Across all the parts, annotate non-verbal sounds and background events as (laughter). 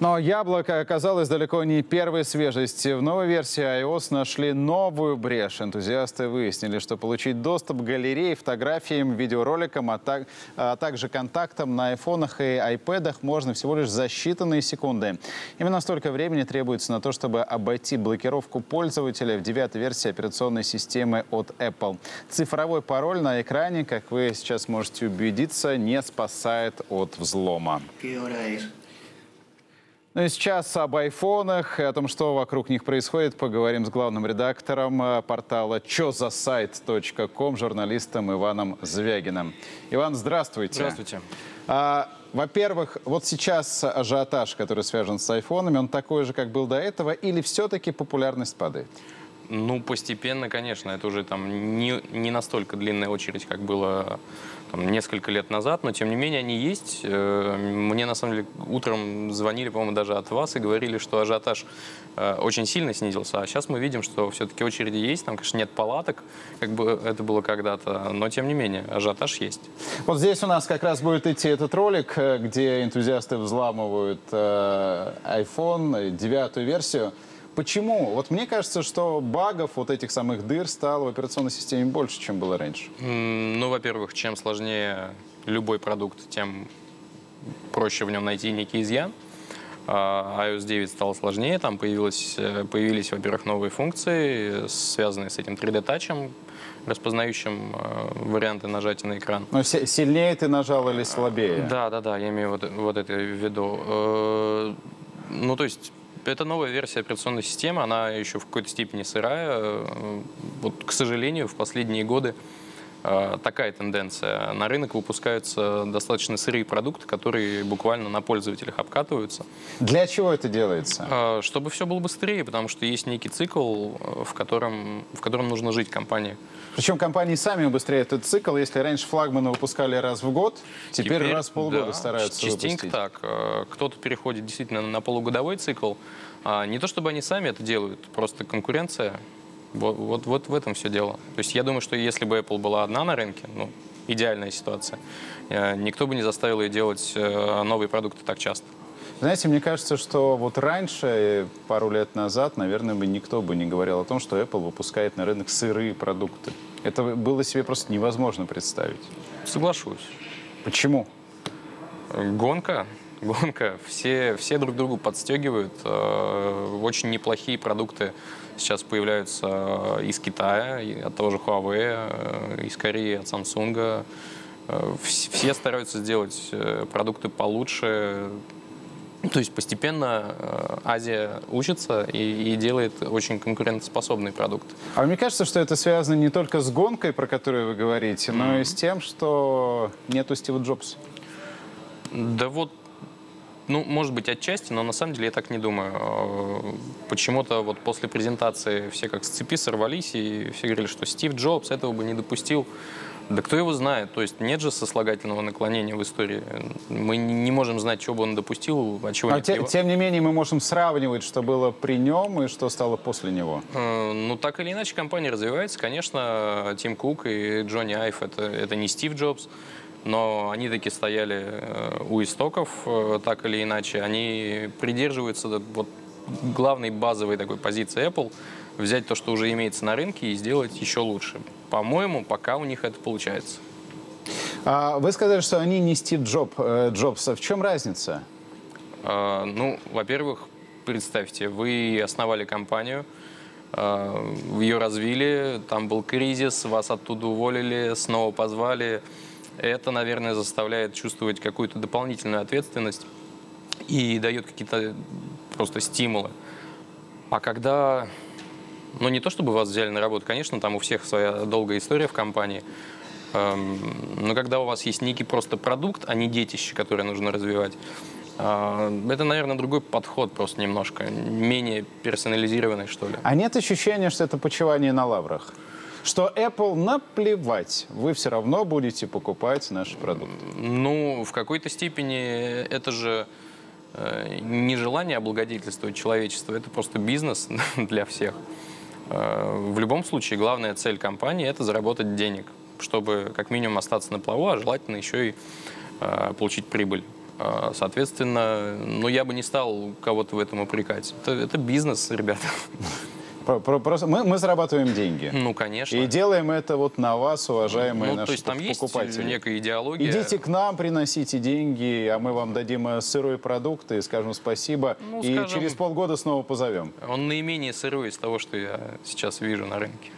Но яблоко оказалось далеко не первой свежести. В новой версии iOS нашли новую брешь. Энтузиасты выяснили, что получить доступ к галерее, фотографиям, видеороликам, а, так, а также контактам на айфонах и айпэдах можно всего лишь за считанные секунды. Именно столько времени требуется на то, чтобы обойти блокировку пользователя в девятой версии операционной системы от Apple. Цифровой пароль на экране, как вы сейчас можете убедиться, не спасает от взлома. Ну и сейчас об айфонах и о том, что вокруг них происходит, поговорим с главным редактором э, портала чозасайт.ком, журналистом Иваном Звягиным. Иван, здравствуйте. Здравствуйте. А, во-первых, вот сейчас ажиотаж, который связан с айфонами, он такой же, как был до этого, или все-таки популярность падает? Ну, постепенно, конечно. Это уже там не, не настолько длинная очередь, как было там, несколько лет назад, но тем не менее они есть. Э, мне на самом деле утром звонили, по-моему, даже от вас и говорили, что ажиотаж э, очень сильно снизился. А сейчас мы видим, что все-таки очереди есть. Там, конечно, нет палаток, как бы это было когда-то, но тем не менее ажиотаж есть. Вот здесь у нас как раз будет идти этот ролик, э, где энтузиасты взламывают iPhone, девятую версию. Почему? Вот мне кажется, что багов, вот этих самых дыр стало в операционной системе больше, чем было раньше. Ну, во-первых, чем сложнее любой продукт, тем проще в нем найти некий изъян. А, iOS 9 стало сложнее, там появилось, э, появились, во-первых, новые функции, связанные с этим 3D-тачем, распознающим э, варианты нажатия на экран. Но сильнее ты нажал или слабее? Да, да, да, я имею вот, вот это в виду. Э, ну, то есть это новая версия операционной системы, она еще в какой-то степени сырая. Э, вот, к сожалению, в последние годы такая тенденция. На рынок выпускаются достаточно сырые продукты, которые буквально на пользователях обкатываются. Для чего это делается? Э, чтобы все было быстрее, потому что есть некий цикл, в котором, в котором нужно жить компании. Причем компании сами убыстряют этот цикл. Если раньше флагманы выпускали раз в год, теперь, теперь раз в полгода да, стараются частенько выпустить. так. Э, кто-то переходит действительно на полугодовой цикл. А не то чтобы они сами это делают, просто конкуренция. Вот, вот, вот в этом все дело. То есть я думаю, что если бы Apple была одна на рынке, ну, идеальная ситуация, э, никто бы не заставил ее делать э, новые продукты так часто. Знаете, мне кажется, что вот раньше, пару лет назад, наверное, бы никто бы не говорил о том, что Apple выпускает на рынок сырые продукты. Это было себе просто невозможно представить. Соглашусь. Почему? Гонка. Гонка. Все, все друг другу подстегивают. Э, очень неплохие продукты сейчас появляются из Китая, от того же Huawei, э, из Кореи, от Samsung. Э, все стараются сделать продукты получше, то есть постепенно э, Азия учится и, и делает очень конкурентоспособный продукт. А мне кажется, что это связано не только с гонкой, про которую вы говорите, mm-hmm. но и с тем, что нету Стива Джобса. Да вот, ну, может быть, отчасти, но на самом деле я так не думаю. Э, почему-то вот после презентации все как с цепи сорвались, и все говорили, что Стив Джобс этого бы не допустил. Да кто его знает? То есть нет же сослагательного наклонения в истории. Мы не можем знать, чего бы он допустил, а чего Но нет. Те, тем не менее, мы можем сравнивать, что было при нем и что стало после него. Э, ну, так или иначе, компания развивается. Конечно, Тим Кук и Джонни Айв это, это не Стив Джобс, но они таки стояли э, у истоков, э, так или иначе. Они придерживаются вот главной базовой такой позиции Apple – взять то, что уже имеется на рынке, и сделать еще лучше. По-моему, пока у них это получается. А вы сказали, что они не Стив Джоб, э, Джобс. В чем разница? А, ну, во-первых, представьте, вы основали компанию, ее развили, там был кризис, вас оттуда уволили, снова позвали. Это, наверное, заставляет чувствовать какую-то дополнительную ответственность и дает какие-то просто стимулы. А когда ну, не то, чтобы вас взяли на работу, конечно, там у всех своя долгая история в компании. Эм, но когда у вас есть некий просто продукт, а не детище, которое нужно развивать, э, это, наверное, другой подход просто немножко, менее персонализированный, что ли. А нет ощущения, что это почивание на лаврах? Что Apple наплевать, вы все равно будете покупать наши продукты? Ну, в какой-то степени это же э, не желание облагодетельствовать человечество, это просто бизнес (laughs) для всех. Э, в любом случае, главная цель компании – это заработать денег, чтобы как минимум остаться на плаву, а желательно еще и э, получить прибыль. А, Соответственно, ну, я бы не стал кого-то в этом упрекать. Это, это бизнес, ребята. (laughs) Про- про- Просто мы, мы зарабатываем деньги. Ну, конечно. И делаем это вот на вас, уважаемые ну, наши то есть там есть покупатели. некая идеология. Идите к нам, приносите деньги, а мы вам дадим э, сырой продукт и скажем спасибо. Ну, и скажем- через полгода снова позовем. Он наименее сырой из того, что я сейчас вижу на рынке.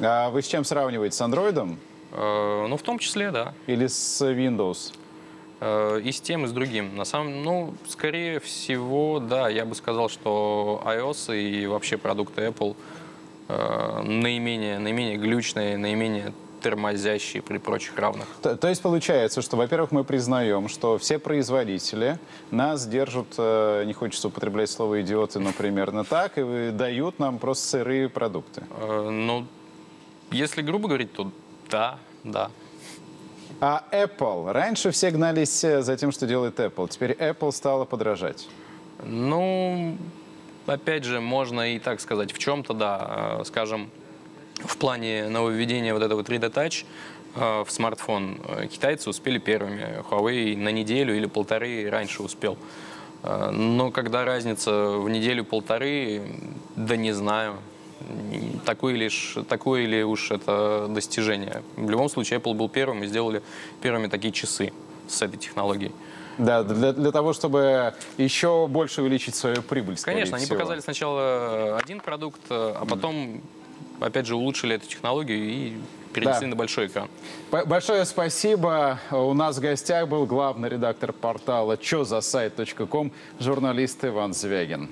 А вы с чем сравниваете? С андроидом Э, Ну, в том числе, да. или с Windows? Э, И с тем, и с другим. На самом, ну, скорее всего, да, я бы сказал, что iOS и вообще продукты Apple э, наименее, наименее глючные, наименее тормозящие при прочих равных. То, то есть получается, что, во-первых, мы признаем, что все производители нас держат, э, не хочется употреблять слово идиоты, но примерно так, и дают нам просто сырые продукты. Э, Ну, если грубо говорить, то да, да. А Apple? Раньше все гнались э, за тем, что делает Apple. Теперь Apple стала подражать. Ну, опять же, можно и так сказать. В чем-то, да, э, скажем, в плане нововведения вот этого 3D Touch э, в смартфон китайцы успели первыми. Huawei на неделю или полторы раньше успел. Но когда разница в неделю-полторы, да не знаю. Такое, лишь, такое ли уж это достижение. В любом случае, Apple был первым и сделали первыми такие часы с этой технологией. Да, для, для того, чтобы еще больше увеличить свою прибыль. Конечно, они всего. показали сначала один продукт, э, а потом, опять же, улучшили эту технологию и перенесли Да. на большой экран. Большое спасибо. У нас в гостях был главный редактор портала чо за сайт.ком журналист Иван Звягин.